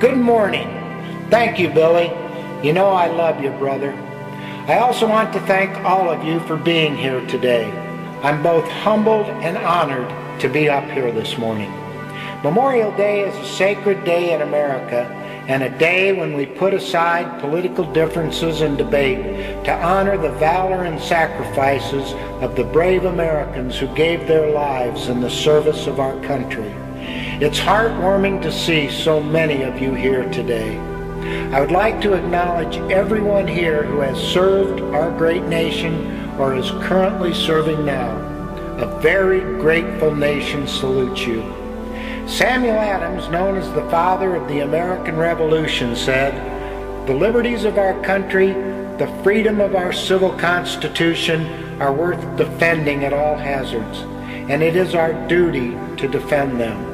Good morning. Thank you, Billy. You know I love you, brother. I also want to thank all of you for being here today. I'm both humbled and honored to be up here this morning. Memorial Day is a sacred day in America and a day when we put aside political differences and debate to honor the valor and sacrifices of the brave Americans who gave their lives in the service of our country. It's heartwarming to see so many of you here today. I would like to acknowledge everyone here who has served our great nation or is currently serving now. A very grateful nation salutes you. Samuel Adams, known as the father of the American Revolution, said, The liberties of our country, the freedom of our civil constitution are worth defending at all hazards, and it is our duty to defend them.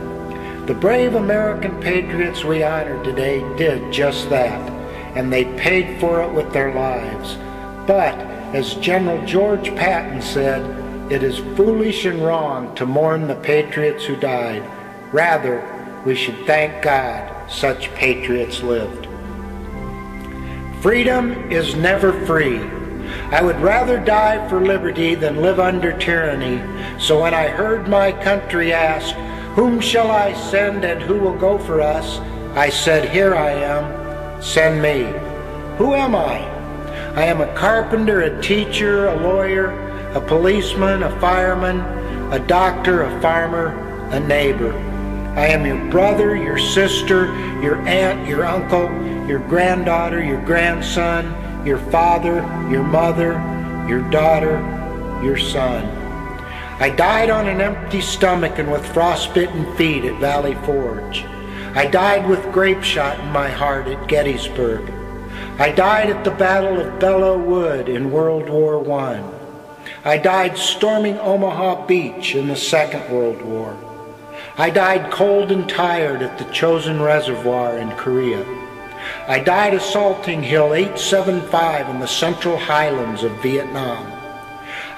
The brave American patriots we honor today did just that, and they paid for it with their lives. But, as General George Patton said, it is foolish and wrong to mourn the patriots who died. Rather, we should thank God such patriots lived. Freedom is never free. I would rather die for liberty than live under tyranny. So when I heard my country ask, whom shall I send and who will go for us? I said, Here I am, send me. Who am I? I am a carpenter, a teacher, a lawyer, a policeman, a fireman, a doctor, a farmer, a neighbor. I am your brother, your sister, your aunt, your uncle, your granddaughter, your grandson, your father, your mother, your daughter, your son. I died on an empty stomach and with frostbitten feet at Valley Forge. I died with grape shot in my heart at Gettysburg. I died at the Battle of Belleau Wood in World War I. I died storming Omaha Beach in the Second World War. I died cold and tired at the Chosin Reservoir in Korea. I died assaulting Hill 875 in the Central Highlands of Vietnam.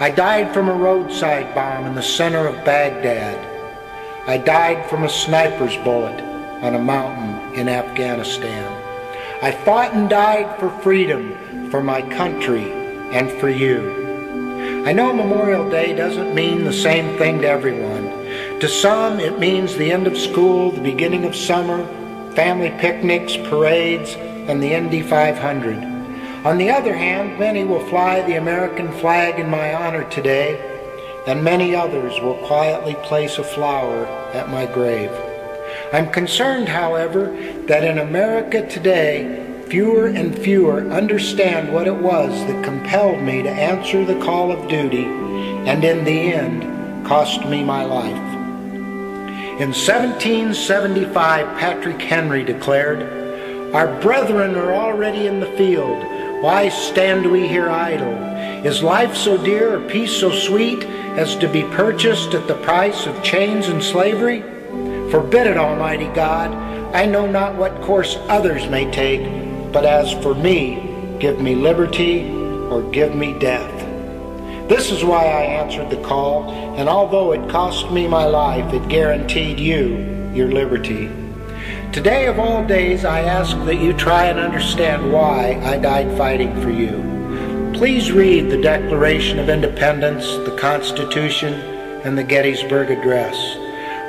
I died from a roadside bomb in the center of Baghdad. I died from a sniper's bullet on a mountain in Afghanistan. I fought and died for freedom, for my country, and for you. I know Memorial Day doesn't mean the same thing to everyone. To some, it means the end of school, the beginning of summer, family picnics, parades, and the Indy 500. On the other hand, many will fly the American flag in my honor today, and many others will quietly place a flower at my grave. I'm concerned, however, that in America today, fewer and fewer understand what it was that compelled me to answer the call of duty and in the end cost me my life. In 1775, Patrick Henry declared, Our brethren are already in the field why stand we here idle? Is life so dear or peace so sweet as to be purchased at the price of chains and slavery? Forbid it, Almighty God. I know not what course others may take, but as for me, give me liberty or give me death. This is why I answered the call, and although it cost me my life, it guaranteed you your liberty. Today of all days, I ask that you try and understand why I died fighting for you. Please read the Declaration of Independence, the Constitution, and the Gettysburg Address.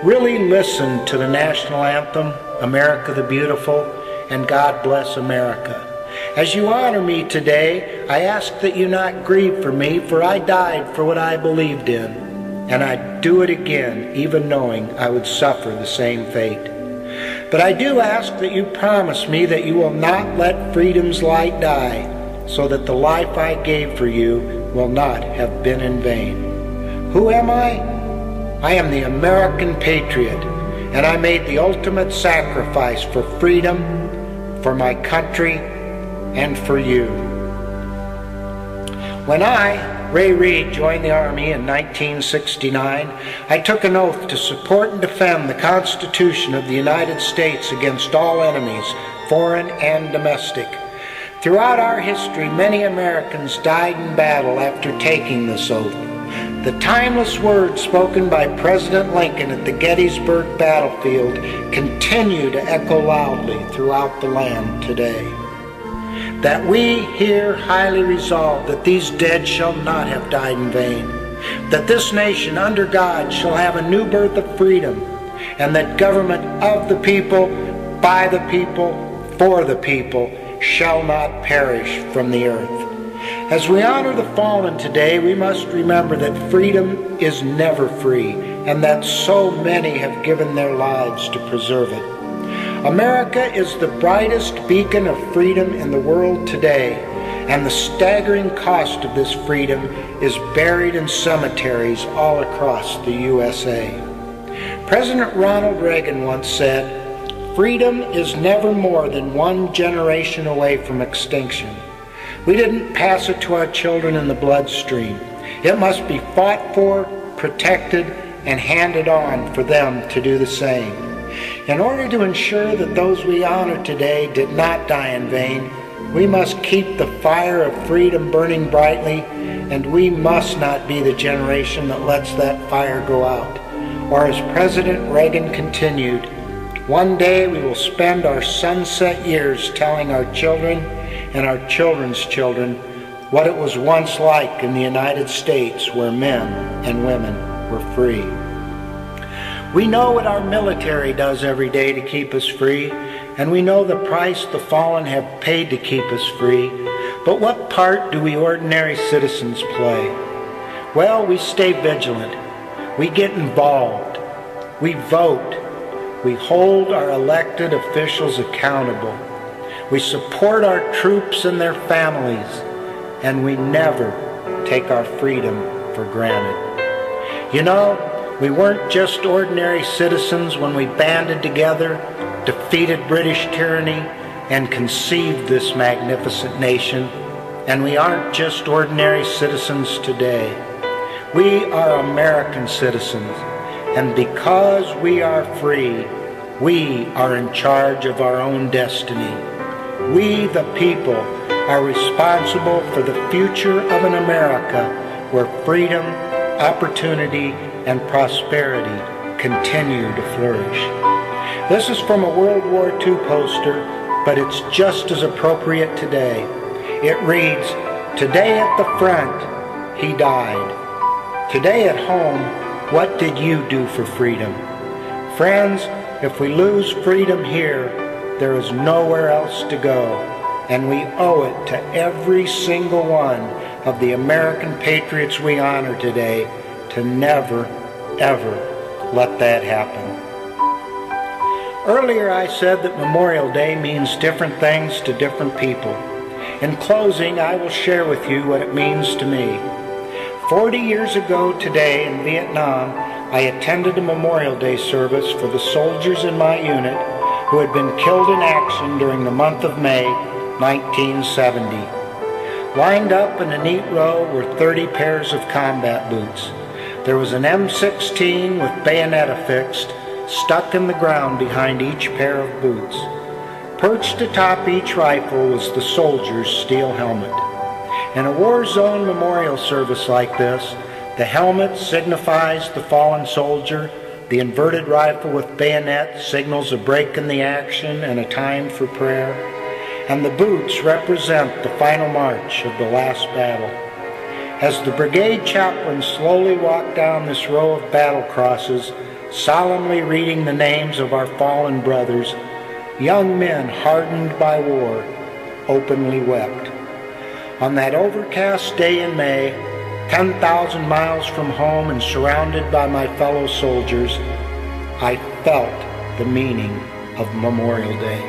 Really listen to the national anthem, America the Beautiful, and God Bless America. As you honor me today, I ask that you not grieve for me, for I died for what I believed in, and I'd do it again, even knowing I would suffer the same fate. But I do ask that you promise me that you will not let freedom's light die, so that the life I gave for you will not have been in vain. Who am I? I am the American patriot, and I made the ultimate sacrifice for freedom, for my country, and for you. When I, Ray Reid joined the Army in 1969, I took an oath to support and defend the Constitution of the United States against all enemies, foreign and domestic. Throughout our history, many Americans died in battle after taking this oath. The timeless words spoken by President Lincoln at the Gettysburg battlefield continue to echo loudly throughout the land today. That we here highly resolve that these dead shall not have died in vain, that this nation under God shall have a new birth of freedom, and that government of the people, by the people, for the people, shall not perish from the earth. As we honor the fallen today, we must remember that freedom is never free and that so many have given their lives to preserve it. America is the brightest beacon of freedom in the world today, and the staggering cost of this freedom is buried in cemeteries all across the USA. President Ronald Reagan once said, Freedom is never more than one generation away from extinction. We didn't pass it to our children in the bloodstream. It must be fought for, protected, and handed on for them to do the same. In order to ensure that those we honor today did not die in vain, we must keep the fire of freedom burning brightly, and we must not be the generation that lets that fire go out. Or as President Reagan continued, one day we will spend our sunset years telling our children and our children's children what it was once like in the United States where men and women were free. We know what our military does every day to keep us free, and we know the price the fallen have paid to keep us free. But what part do we ordinary citizens play? Well, we stay vigilant. We get involved. We vote. We hold our elected officials accountable. We support our troops and their families, and we never take our freedom for granted. You know, we weren't just ordinary citizens when we banded together, defeated British tyranny, and conceived this magnificent nation. And we aren't just ordinary citizens today. We are American citizens, and because we are free, we are in charge of our own destiny. We, the people, are responsible for the future of an America where freedom, opportunity, and prosperity continue to flourish. This is from a World War II poster, but it's just as appropriate today. It reads, Today at the front, he died. Today at home, what did you do for freedom? Friends, if we lose freedom here, there is nowhere else to go, and we owe it to every single one of the American patriots we honor today to never, ever let that happen. Earlier I said that Memorial Day means different things to different people. In closing, I will share with you what it means to me. Forty years ago today in Vietnam, I attended a Memorial Day service for the soldiers in my unit who had been killed in action during the month of May 1970. Lined up in a neat row were 30 pairs of combat boots. There was an M16 with bayonet affixed, stuck in the ground behind each pair of boots. Perched atop each rifle was the soldier's steel helmet. In a war zone memorial service like this, the helmet signifies the fallen soldier the inverted rifle with bayonet signals a break in the action and a time for prayer. And the boots represent the final march of the last battle. As the brigade chaplain slowly walked down this row of battle crosses, solemnly reading the names of our fallen brothers, young men hardened by war openly wept. On that overcast day in May, 10,000 miles from home and surrounded by my fellow soldiers, I felt the meaning of Memorial Day.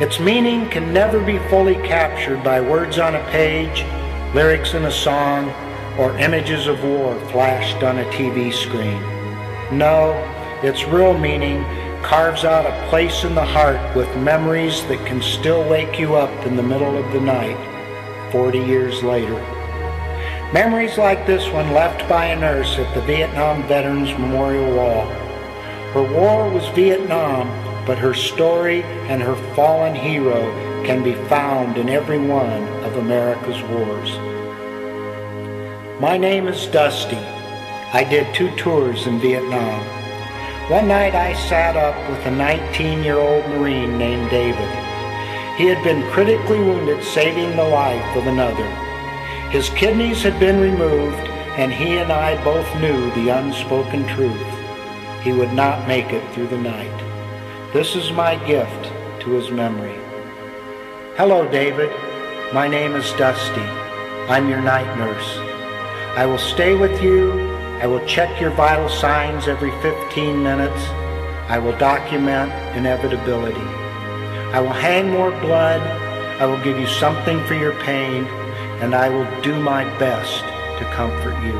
Its meaning can never be fully captured by words on a page, lyrics in a song, or images of war flashed on a TV screen. No, its real meaning carves out a place in the heart with memories that can still wake you up in the middle of the night 40 years later. Memories like this one left by a nurse at the Vietnam Veterans Memorial Wall. Her war was Vietnam, but her story and her fallen hero can be found in every one of America's wars. My name is Dusty. I did two tours in Vietnam. One night I sat up with a 19-year-old Marine named David. He had been critically wounded saving the life of another. His kidneys had been removed and he and I both knew the unspoken truth. He would not make it through the night. This is my gift to his memory. Hello, David. My name is Dusty. I'm your night nurse. I will stay with you. I will check your vital signs every 15 minutes. I will document inevitability. I will hang more blood. I will give you something for your pain, and I will do my best to comfort you.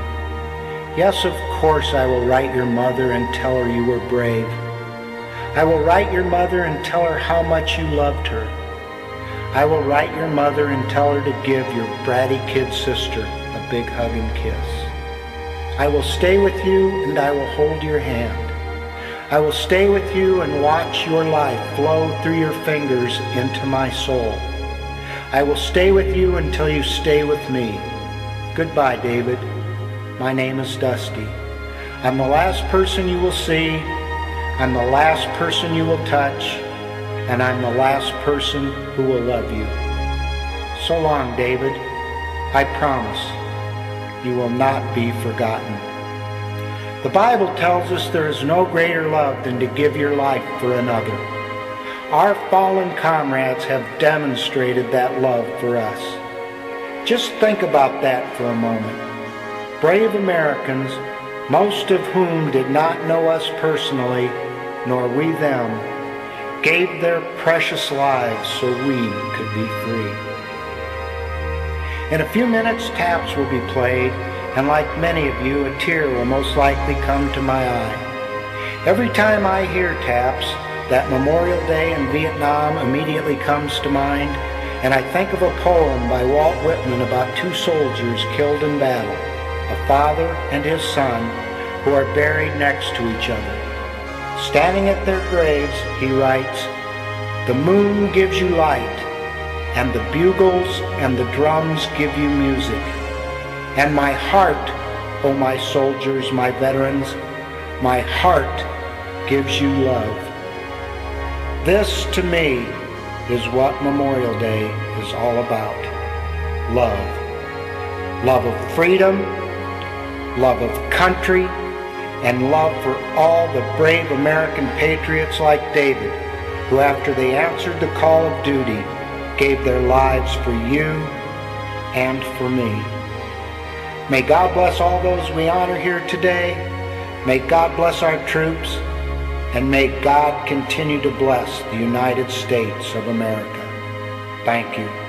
Yes, of course, I will write your mother and tell her you were brave. I will write your mother and tell her how much you loved her. I will write your mother and tell her to give your bratty kid sister a big hugging kiss. I will stay with you and I will hold your hand. I will stay with you and watch your life flow through your fingers into my soul. I will stay with you until you stay with me. Goodbye, David. My name is Dusty. I'm the last person you will see. I'm the last person you will touch and I'm the last person who will love you. So long, David. I promise you will not be forgotten. The Bible tells us there is no greater love than to give your life for another. Our fallen comrades have demonstrated that love for us. Just think about that for a moment. Brave Americans, most of whom did not know us personally, nor we them, gave their precious lives so we could be free. In a few minutes, taps will be played, and like many of you, a tear will most likely come to my eye. Every time I hear taps, that Memorial Day in Vietnam immediately comes to mind, and I think of a poem by Walt Whitman about two soldiers killed in battle, a father and his son, who are buried next to each other. Standing at their graves, he writes, The moon gives you light, and the bugles and the drums give you music. And my heart, O oh my soldiers, my veterans, my heart gives you love. This, to me, is what Memorial Day is all about. Love. Love of freedom, love of country, and love for all the brave American patriots like David, who after they answered the call of duty, gave their lives for you and for me. May God bless all those we honor here today. May God bless our troops. And may God continue to bless the United States of America. Thank you.